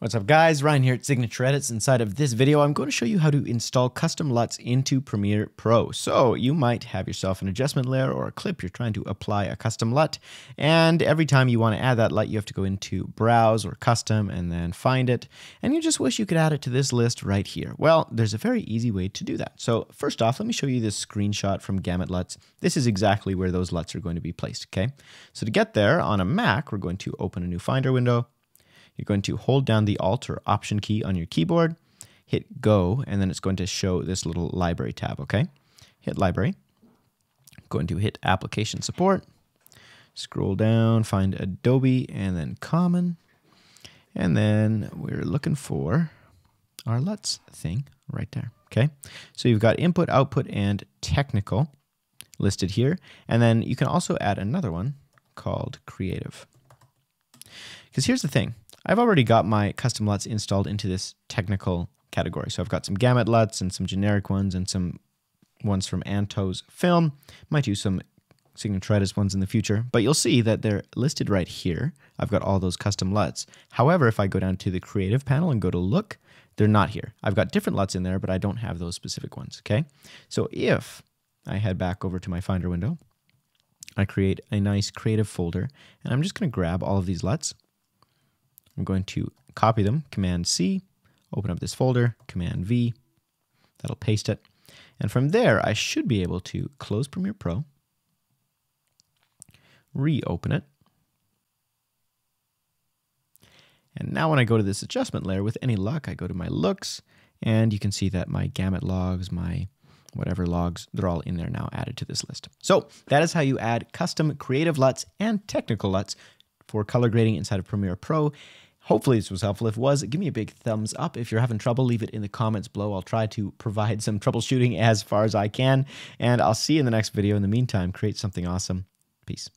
What's up guys, Ryan here at Signature Edits. Inside of this video, I'm going to show you how to install custom LUTs into Premiere Pro. So you might have yourself an adjustment layer or a clip you're trying to apply a custom LUT, and every time you want to add that LUT, you have to go into Browse or Custom and then find it, and you just wish you could add it to this list right here. Well, there's a very easy way to do that. So first off, let me show you this screenshot from Gamut LUTs. This is exactly where those LUTs are going to be placed, okay? So to get there, on a Mac, we're going to open a new Finder window, you're going to hold down the Alt or Option key on your keyboard, hit Go, and then it's going to show this little library tab, okay? Hit Library. Going to hit Application Support. Scroll down, find Adobe, and then Common. And then we're looking for our LUTs thing right there, okay? So you've got Input, Output, and Technical listed here. And then you can also add another one called Creative. Because here's the thing I've already got my custom LUTs installed into this technical category. So I've got some Gamut LUTs and some generic ones and some ones from Antos Film. Might use some Signature Edits ones in the future, but you'll see that they're listed right here. I've got all those custom LUTs. However, if I go down to the creative panel and go to look, they're not here. I've got different LUTs in there, but I don't have those specific ones, okay? So if I head back over to my Finder window, I create a nice creative folder, and I'm just gonna grab all of these LUTs I'm going to copy them, Command C, open up this folder, Command V, that'll paste it. And from there, I should be able to close Premiere Pro, reopen it. And now when I go to this adjustment layer, with any luck, I go to my looks, and you can see that my gamut logs, my whatever logs, they're all in there now added to this list. So that is how you add custom creative LUTs and technical LUTs for color grading inside of Premiere Pro. Hopefully this was helpful. If it was, give me a big thumbs up. If you're having trouble, leave it in the comments below. I'll try to provide some troubleshooting as far as I can. And I'll see you in the next video. In the meantime, create something awesome. Peace.